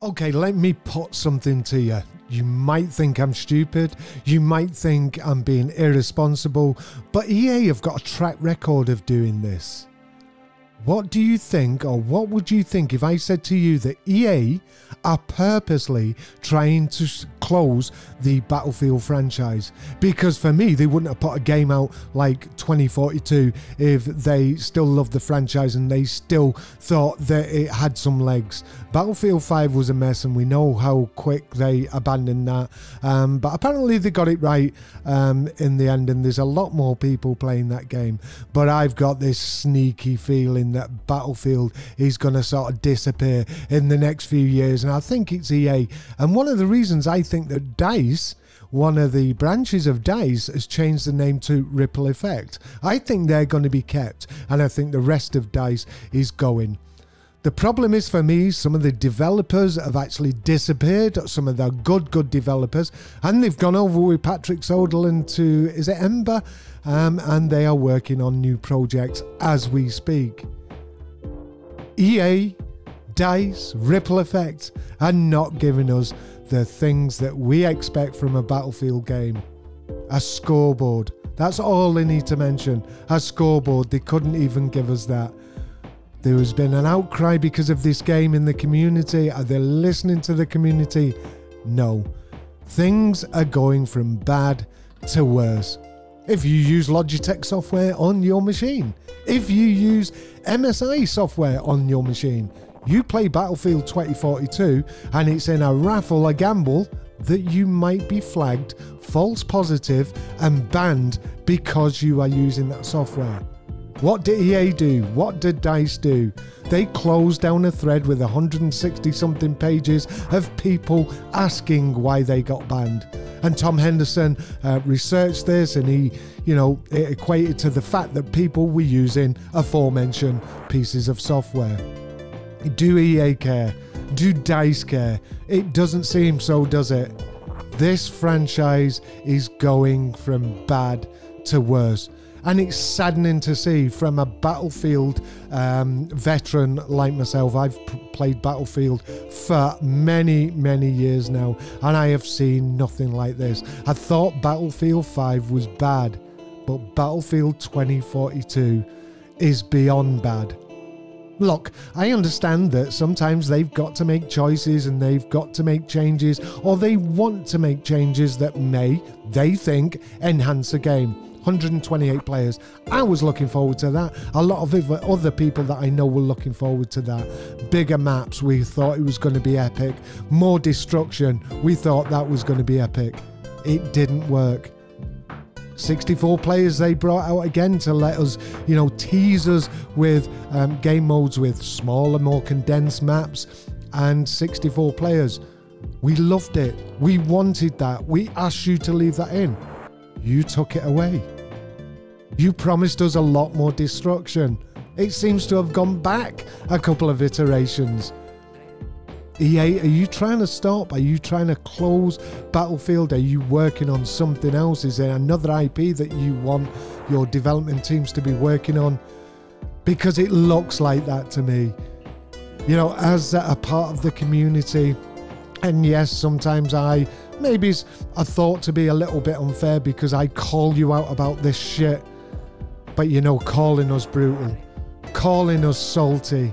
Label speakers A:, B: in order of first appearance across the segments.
A: Okay, let me put something to you. You might think I'm stupid, you might think I'm being irresponsible, but EA have got a track record of doing this. What do you think, or what would you think if I said to you that EA are purposely trying to close the Battlefield franchise? Because for me, they wouldn't have put a game out like 2042 if they still loved the franchise and they still thought that it had some legs. Battlefield 5 was a mess, and we know how quick they abandoned that. Um, but apparently, they got it right um, in the end, and there's a lot more people playing that game. But I've got this sneaky feeling that Battlefield is going to sort of disappear in the next few years. And I think it's EA. And one of the reasons I think that DICE one of the branches of DICE has changed the name to Ripple Effect. I think they're going to be kept, and I think the rest of DICE is going. The problem is for me, some of the developers have actually disappeared, some of the good, good developers, and they've gone over with Patrick Söderlund to, is it Ember? Um, and they are working on new projects as we speak. EA, DICE, Ripple Effect are not giving us the things that we expect from a Battlefield game. A scoreboard. That's all they need to mention. A scoreboard. They couldn't even give us that. There has been an outcry because of this game in the community. Are they listening to the community? No. Things are going from bad to worse if you use Logitech software on your machine, if you use MSI software on your machine, you play Battlefield 2042 and it's in a raffle, a gamble that you might be flagged false positive and banned because you are using that software. What did EA do? What did DICE do? They closed down a thread with 160 something pages of people asking why they got banned. And Tom Henderson uh, researched this and he, you know, it equated to the fact that people were using aforementioned pieces of software. Do EA care? Do DICE care? It doesn't seem so, does it? This franchise is going from bad to worse and it's saddening to see from a Battlefield um, veteran like myself. I've played Battlefield for many, many years now, and I have seen nothing like this. I thought Battlefield 5 was bad, but Battlefield 2042 is beyond bad. Look, I understand that sometimes they've got to make choices and they've got to make changes, or they want to make changes that may, they think, enhance a game. 128 players. I was looking forward to that. A lot of other people that I know were looking forward to that. Bigger maps, we thought it was going to be epic. More destruction, we thought that was going to be epic. It didn't work. 64 players they brought out again to let us, you know, tease us with um, game modes with smaller, more condensed maps and 64 players. We loved it. We wanted that. We asked you to leave that in. You took it away. You promised us a lot more destruction. It seems to have gone back a couple of iterations. EA, are you trying to stop? Are you trying to close Battlefield? Are you working on something else? Is there another IP that you want your development teams to be working on? Because it looks like that to me. You know, as a part of the community, and yes, sometimes I maybe it's a thought to be a little bit unfair because I call you out about this shit but you know, calling us brutal, calling us salty,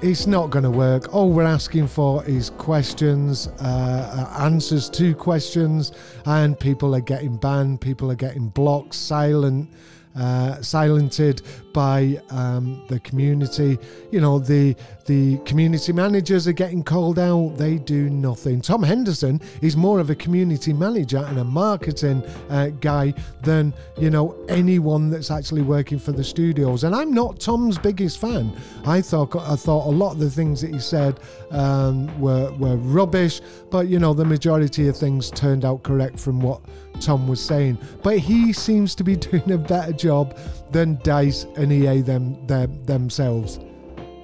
A: it's not going to work. All we're asking for is questions, uh, uh, answers to questions, and people are getting banned, people are getting blocked, silent uh, silented by um, the community. You know, the the community managers are getting called out. They do nothing. Tom Henderson is more of a community manager and a marketing uh, guy than you know anyone that's actually working for the studios. And I'm not Tom's biggest fan. I thought I thought a lot of the things that he said um, were were rubbish, but you know the majority of things turned out correct from what Tom was saying. But he seems to be doing a better job than DICE and EA them, them themselves.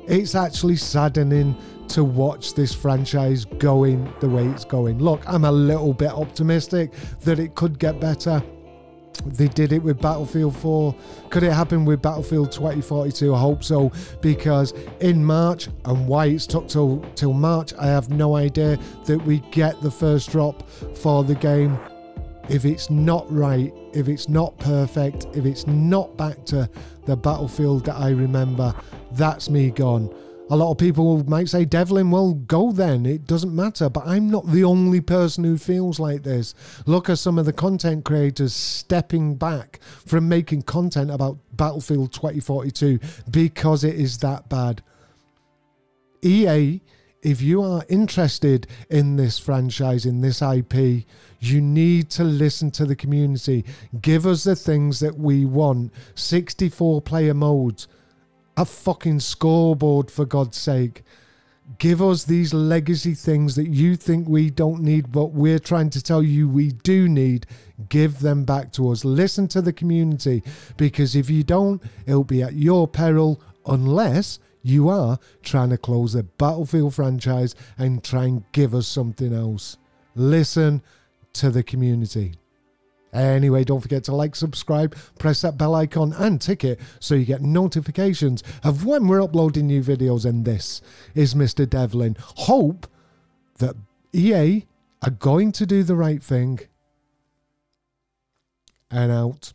A: It's actually saddening to watch this franchise going the way it's going. Look, I'm a little bit optimistic that it could get better. they did it with Battlefield 4. Could it happen with Battlefield 2042? I hope so, because in March, and why it's took till, till March, I have no idea that we get the first drop for the game. If it's not right, if it's not perfect, if it's not back to the Battlefield that I remember, that's me gone. A lot of people might say, Devlin, well, go then. It doesn't matter. But I'm not the only person who feels like this. Look at some of the content creators stepping back from making content about Battlefield 2042 because it is that bad. EA, if you are interested in this franchise, in this IP, you need to listen to the community. Give us the things that we want 64 player modes a fucking scoreboard for God's sake. Give us these legacy things that you think we don't need, but we're trying to tell you we do need. Give them back to us. Listen to the community because if you don't, it'll be at your peril unless you are trying to close the Battlefield franchise and try and give us something else. Listen to the community. Anyway, don't forget to like, subscribe, press that bell icon and ticket so you get notifications of when we're uploading new videos. And this is Mr. Devlin. Hope that EA are going to do the right thing and out.